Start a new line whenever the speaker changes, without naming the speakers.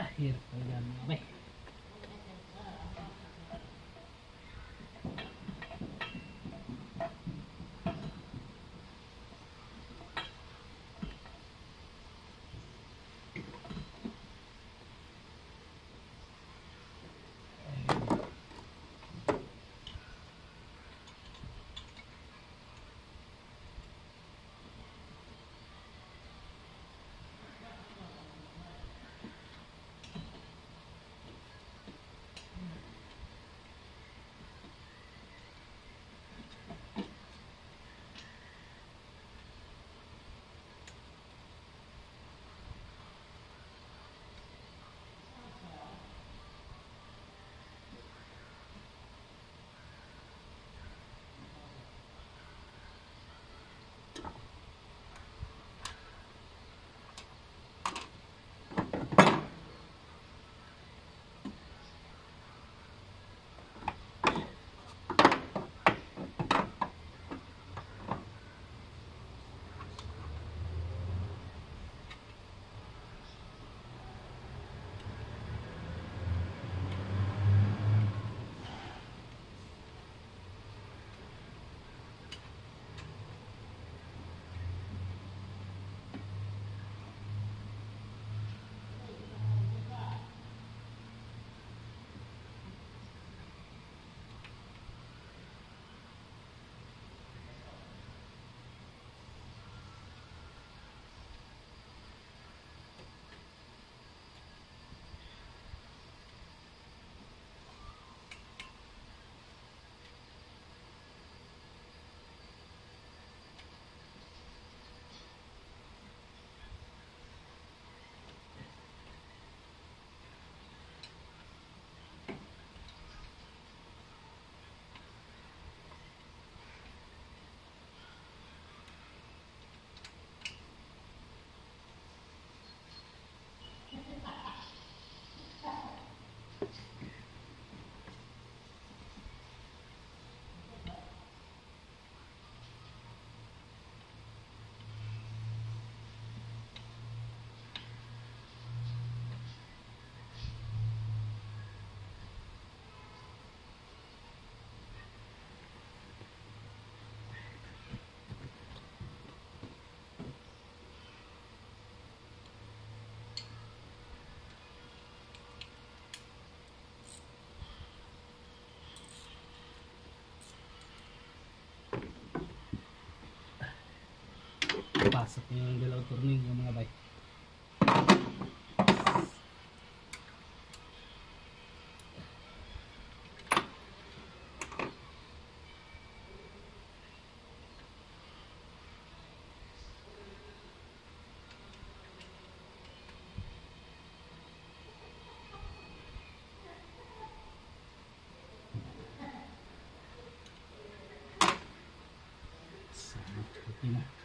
akhir. Ya. Pasok yung dalawang tornilyo mga bay. Sama, okay na.